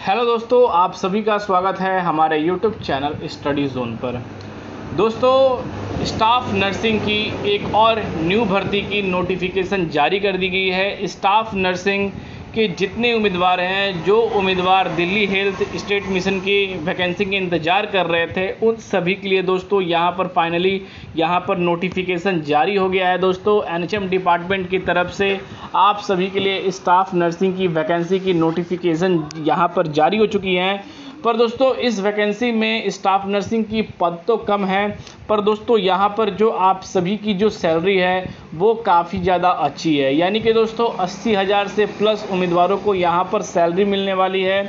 Hello दोस्तों, आप सभी का स्वागत है हमारे यूट्यूब चैनल स्टडी जोन पर। दोस्तों स्टाफ नर्सिंग की एक और न्यू भर्ती की नोटिफिकेशन जारी कर दी गई है। स्टाफ नर्सिंग के जितने उम्मीदवार हैं, जो उम्मीदवार दिल्ली हेल्थ स्टेट मिशन की वैकेंसी के इंतज़ार कर रहे थे, उन सभी के लिए दोस्तों यहाँ पर फाइनली यहाँ पर नोटिफिकेशन जारी हो गया है दोस्तों। एनएचएम डिपार्टमेंट की तरफ़ से आप सभी के लिए स्टाफ नर्सिंग की वैकेंसी की नोटिफिकेशन यहाँ पर जारी हो चुकी हैं। पर दोस्तों, इस वैकेंसी में स्टाफ नर्सिंग की पद तो कम है, पर दोस्तों, यहाँ पर जो आप सभी की जो सैलरी है, वो काफ़ी ज़्यादा अच्छी है। यानी कि दोस्तों, अस्सी हज़ार से प्लस उम्मीदवारों को यहाँ पर सैलरी मिलने वाली है।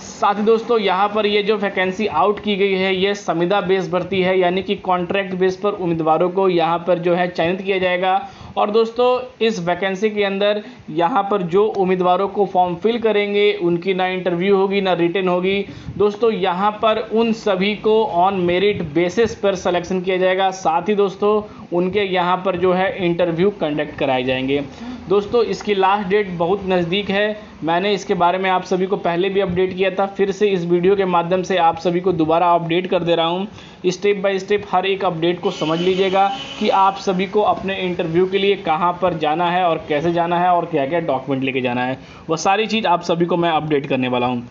साथ ही दोस्तों, यहाँ पर ये जो वैकेंसी आउट की गई है, ये संविदा बेस भर्ती है, यानी कि कॉन्ट्रैक्ट बेस पर उम्मीदवारों को यहाँ पर जो है चयनित किया जाएगा। और दोस्तों, इस वैकेंसी के अंदर यहाँ पर जो उम्मीदवारों को फॉर्म फिल करेंगे, उनकी ना इंटरव्यू होगी, ना रिटर्न होगी। दोस्तों, यहाँ पर उन सभी को ऑन मेरिट बेसिस पर सिलेक्शन किया जाएगा। साथ ही दोस्तों, उनके यहाँ पर जो है इंटरव्यू कंडक्ट कराए जाएँगे। दोस्तों, इसकी लास्ट डेट बहुत नज़दीक है। मैंने इसके बारे में आप सभी को पहले भी अपडेट किया था, फिर से इस वीडियो के माध्यम से आप सभी को दोबारा अपडेट कर दे रहा हूँ। स्टेप बाय स्टेप हर एक अपडेट को समझ लीजिएगा कि आप सभी को अपने इंटरव्यू के लिए कहाँ पर जाना है और कैसे जाना है और क्या क्या डॉक्यूमेंट लेके जाना है। वह सारी चीज़ आप सभी को मैं अपडेट करने वाला हूँ।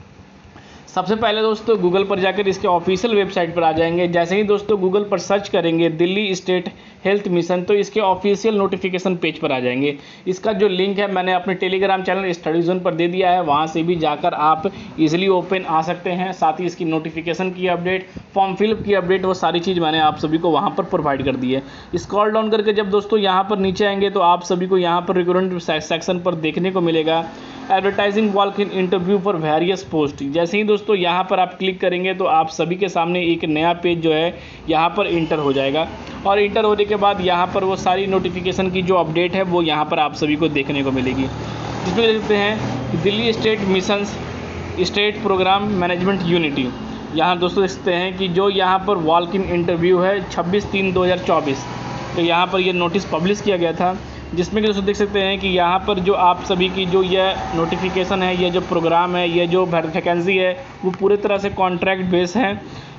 सबसे पहले दोस्तों गूगल पर जाकर इसके ऑफिशियल वेबसाइट पर आ जाएँगे। जैसे ही दोस्तों गूगल पर सर्च करेंगे, दिल्ली स्टेट हेल्थ मिशन तो इसके ऑफिशियल नोटिफिकेशन पेज पर आ जाएँगे। इसका जो लिंक है, मैंने अपने टेलीग्राम चैनल स्टडी जोन पर दे दिया है। वहाँ से भी जाकर आप इजीली ओपन आ सकते हैं। साथ ही इसकी नोटिफिकेशन की अपडेट फॉर्म फिलअप की अपडेट वो सारी चीज़ मैंने आप सभी को वहाँ पर प्रोवाइड कर दी है। स्क्रॉल डाउन करके जब दोस्तों यहाँ पर नीचे आएँगे तो आप सभी को यहाँ पर रिक्रूटमेंट सेक्शन पर देखने को मिलेगा। Advertising walk in interview for various post जैसे ही दोस्तों यहाँ पर आप क्लिक करेंगे तो आप सभी के सामने एक नया पेज जो है यहाँ पर इंटर हो जाएगा। और इंटर होने के बाद यहाँ पर वो सारी नोटिफिकेशन की जो अपडेट है वो यहाँ पर आप सभी को देखने को मिलेगी। जिसमें देखते हैं Delhi state mission state programme management unity यहाँ दोस्तों देखते हैं कि जो यहाँ पर वॉल्क इन इंटरव्यू है छब्बीस तीन दो हज़ार चौबीस। तो यहाँ पर ये नोटिस पब्लिश किया गया था। जिसमें कि दोस्तों देख सकते हैं कि यहाँ पर जो आप सभी की जो यह नोटिफिकेशन है, ये जो प्रोग्राम है, ये जो वैकेंसी है, वो पूरे तरह से कॉन्ट्रैक्ट बेस है।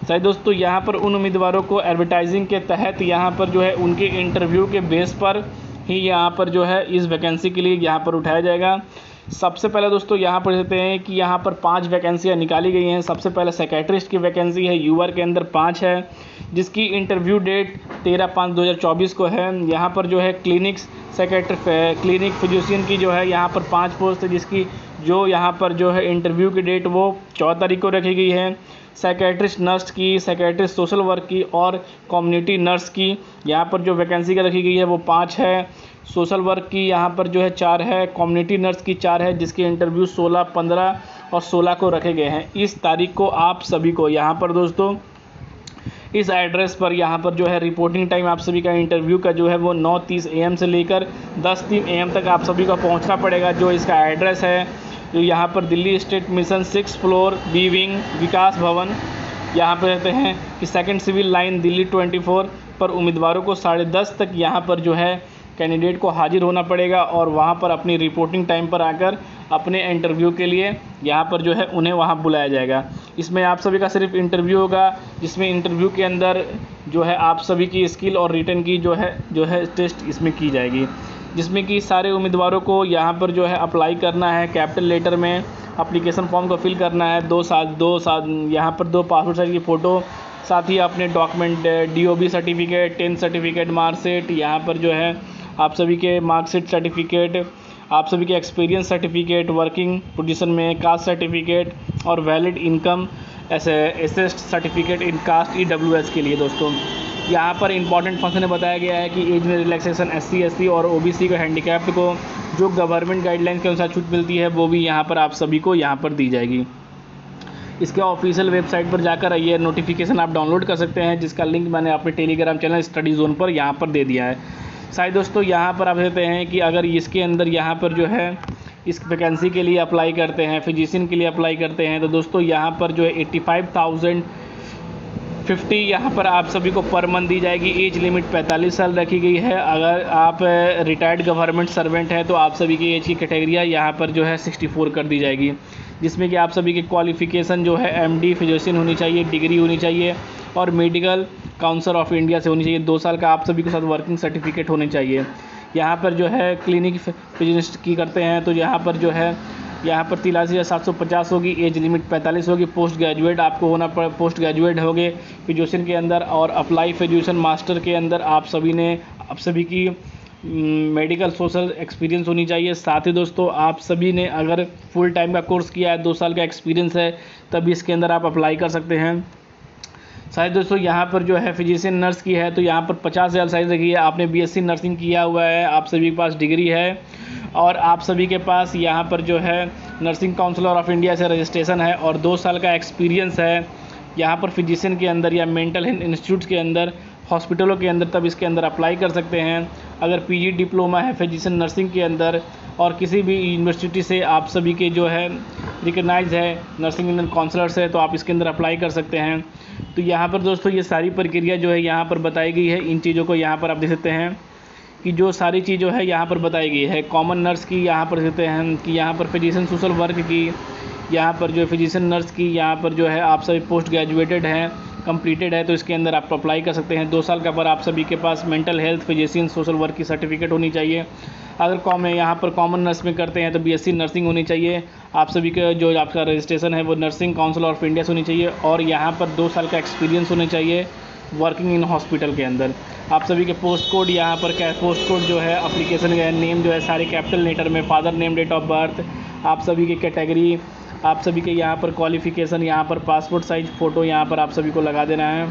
शायद दोस्तों, यहाँ पर उन उम्मीदवारों को एडवर्टाइजिंग के तहत यहाँ पर जो है उनके इंटरव्यू के बेस पर ही यहाँ पर जो है इस वैकेंसी के लिए यहाँ पर उठाया जाएगा। सबसे पहले दोस्तों, यहाँ पर देखते हैं कि यहाँ पर पाँच वैकेंसियाँ निकाली गई हैं। सबसे पहले सेक्रेटरिस्ट की वैकेंसी है यूआर के अंदर पाँच है। जिसकी इंटरव्यू डेट तेरह पाँच दो हज़ार चौबीस को है। यहाँ पर जो है क्लिनिक्स सेक्रेटरी क्लिनिक फिजिशियन की जो है यहाँ पर पाँच पोस्ट है जिसकी जो यहाँ पर जो है इंटरव्यू की डेट वो चौदह तारीख को रखी गई है। सेक्रेटरिस्ट नर्स की सेक्रेटरिस्ट सोशल वर्क की और कम्युनिटी नर्स की यहाँ पर जो वैकेंसी का रखी गई है वो पाँच है। सोशल वर्क की यहाँ पर जो है चार है। कम्युनिटी नर्स की चार है जिसके इंटरव्यू सोलह, पंद्रह और सोलह को रखे गए हैं। इस तारीख को आप सभी को, यहाँ पर दोस्तों इस एड्रेस पर यहाँ पर जो है रिपोर्टिंग टाइम आप सभी का इंटरव्यू का जो है वो नौ तीस ए से लेकर दस तीन ए तक आप सभी को पहुँचना पड़ेगा, जो इसका एड्रेस है। जो यहाँ पर Delhi state mission six floor B wing Vikas Bhavan. यहाँ पर रहते हैं कि second civil line Delhi twenty four पर उम्मीदवारों को साढ़े दस तक यहाँ पर जो है कैंडिडेट को हाजिर होना पड़ेगा और वहाँ पर अपनी रिपोर्टिंग टाइम पर आकर अपने इंटरव्यू के लिए। यहाँ पर जो है उन्हें वहाँ बुलाया जाएगा। इसमें आप सभी का सिर्फ़ इंटरव्यू होगा, जिसमें इंटरव्यू के अंदर जो है आप सभी की स्किल और रिटर्न की जो है जो है टेस्ट इसमें की जाएगी। जिसमें कि सारे उम्मीदवारों को यहाँ पर जो है अप्लाई करना है कैपिटल लेटर में अप्लीकेशन फॉर्म को फिल करना है। दो साल दो साल, यहाँ पर दो पासपोर्ट साइज़ की फ़ोटो साथ ही अपने document D certificate tenth certificate marksheet यहाँ पर जो है आप सभी के मार्कशीट सर्टिफिकेट आप सभी के एक्सपीरियंस सर्टिफिकेट वर्किंग पोजीशन में कास्ट सर्टिफिकेट और वैलिड इनकम ऐसे एसेस्ट सर्टिफिकेट इन कास्ट ई डब्ल्यू एस के लिए दोस्तों। यहाँ पर इंपॉर्टेंट फ़ंक्शन में बताया गया है कि एज में रिलैक्सेशन एस सी एस और ओ बी सी को हैंडीकैप्ड को जो गवर्नमेंट गाइडलाइंस के अनुसार छूट मिलती है, वो भी यहाँ पर आप सभी को यहाँ पर दी जाएगी। इसके ऑफिशियल वेबसाइट पर जाकर ये नोटिफिकेशन आप डाउनलोड कर सकते हैं, जिसका लिंक मैंने अपने टेलीग्राम चैनल स्टडी जोन पर यहाँ पर दे दिया है। शायद दोस्तों, यहाँ पर आप देते हैं कि अगर इसके अंदर यहाँ पर जो है, इस वैकेंसी के लिए अप्लाई करते हैं फिजिशियन के लिए अप्लाई करते हैं तो दोस्तों, यहाँ पर जो है एट्टी फाइव थाउज़ेंड फिफ्टी यहाँ पर आप सभी को पर मंथ दी जाएगी। एज लिमिट 45 साल रखी गई है। अगर आप रिटायर्ड गवर्नमेंट सर्वेंट हैं तो आप सभी की एज की कैटेगरिया यहाँ पर जो है 64 कर दी जाएगी। जिसमें कि आप सभी की क्वालिफ़िकेशन जो है एम डी फिजिशियन होनी चाहिए डिग्री होनी चाहिए और मेडिकल काउंसिल ऑफ़ इंडिया से होनी चाहिए। दो साल का आप सभी के साथ वर्किंग सर्टिफिकेट होने चाहिए। यहाँ पर जो है क्लिनिक फिजिस्ट की करते हैं तो यहाँ पर जो है, यहाँ पर तिरासी हज़ार सात सौ पचास होगी एज लिमिट पैंतालीस होगी। पोस्ट ग्रेजुएट आपको होना पड़ पोस्ट ग्रेजुएट होगे। फिजिशियन के अंदर और अप्लाई फिजिशियन मास्टर के अंदर आप सभी ने, आप सभी की मेडिकल सोशल एक्सपीरियंस होनी चाहिए। साथ ही दोस्तों, आप सभी ने अगर फुल टाइम का कोर्स किया है, दो साल का एक्सपीरियंस है तभी इसके अंदर आप अप्लाई कर सकते हैं। शायद दोस्तों यहाँ पर जो है फिजिशियन नर्स की है तो यहाँ पर पचास हज़ार साइज़ रखी है आपने बीएससी नर्सिंग किया हुआ है, आप सभी के पास डिग्री है और आप सभी के पास यहाँ पर जो है नर्सिंग काउंसिलर ऑफ़ इंडिया से रजिस्ट्रेशन है और दो साल का एक्सपीरियंस है यहाँ पर फिजिशियन के अंदर या मेंटल हेल्थ इंस्टीट्यूट के अंदर हॉस्पिटलों के अंदर तब इसके अंदर अप्लाई कर सकते हैं। अगर पीजी डिप्लोमा है फिजिशियन नर्सिंग के अंदर और किसी भी यूनिवर्सिटी से आप सभी के जो है रिकगनाइज है नर्सिंग इंडियन काउंसलर्स है तो आप इसके अंदर अप्लाई कर सकते हैं। तो यहाँ पर दोस्तों ये सारी प्रक्रिया जो है यहाँ पर बताई गई है। इन चीज़ों को यहाँ पर आप देख सकते हैं कि जो सारी चीज़ जो है यहाँ पर बताई गई है। कॉमन नर्स की यहाँ पर देखते हैं कि यहाँ पर फिजिशियन सोशल वर्क की यहाँ पर जो फिजिशियन नर्स की यहाँ पर जो है आप सभी पोस्ट ग्रेजुएटेड हैं कंप्लीटेड है तो इसके अंदर आप अप्लाई कर सकते हैं। दो साल का पर आप सभी के पास mental health physician social work की सर्टिफिकेट होनी चाहिए। अगर कॉम यहाँ पर कॉमन नर्स में करते हैं तो बीएससी नर्सिंग होनी चाहिए। आप सभी का जो आपका रजिस्ट्रेशन है, वो नर्सिंग काउंसिल ऑफ़ इंडिया से होनी चाहिए और यहाँ पर दो साल का एक्सपीरियंस होना चाहिए वर्किंग इन हॉस्पिटल के अंदर। आप सभी के पोस्ट कोड यहाँ पर क्या पोस्ट कोड जो है अप्लीकेशन का नेम जो है, सारे कैपिटल लेटर में father name date of birth आप सभी की कैटेगरी आप सभी के यहाँ पर क्वालिफ़िकेशन यहाँ पर पासपोर्ट साइज़ फ़ोटो यहाँ पर आप सभी को लगा देना है।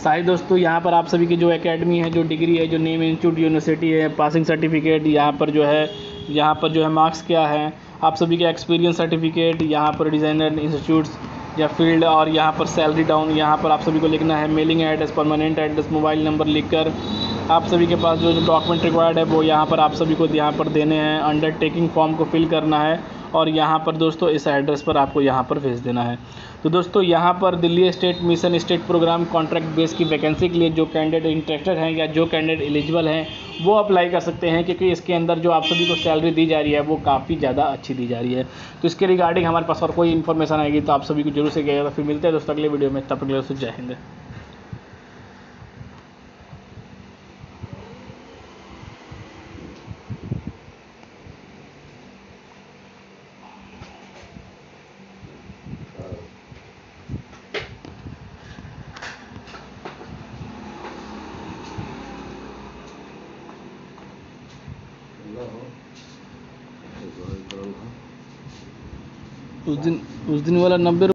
सारे दोस्तों, यहाँ पर आप सभी की जो एकेडमी है, जो डिग्री है, जो नेम इंस्टीट्यूट यूनिवर्सिटी है पासिंग सर्टिफिकेट यहाँ पर जो है, यहाँ पर जो है मार्क्स क्या है? आप सभी के एक्सपीरियंस सर्टिफिकेट यहाँ पर डिज़ाइनर इंस्टीट्यूट्स या फ़ील्ड और यहाँ पर सैलरी डाउन यहाँ पर आप सभी को लिखना है। Mailing address permanent address mobile number लिखकर आप सभी के पास जो डॉक्यूमेंट रिक्वायर्ड है, वो यहाँ पर आप सभी को यहाँ पर देने हैं। अंडरटेकिंग फॉर्म को फिल करना है। और यहाँ पर दोस्तों, इस एड्रेस पर आपको यहाँ पर भेज देना है। तो दोस्तों, यहाँ पर Delhi state mission state program contract base की वैकेंसी के लिए जो कैंडिडेट इंटरेस्टेड हैं या जो कैंडिडेट एलिजिबल हैं, वो अप्लाई कर सकते हैं क्योंकि इसके अंदर जो आप सभी को सैलरी दी जा रही है, वो काफ़ी ज़्यादा अच्छी दी जा रही है। तो इसके रिगार्डिंग हमारे पास और कोई इन्फॉर्मेशन आएगी तो आप सभी को ज़रूर से गया फिर मिलते हैं दोस्तों अगले वीडियो में, तब तक जय हिंद। उस दिन उस दिन वाला नब्बे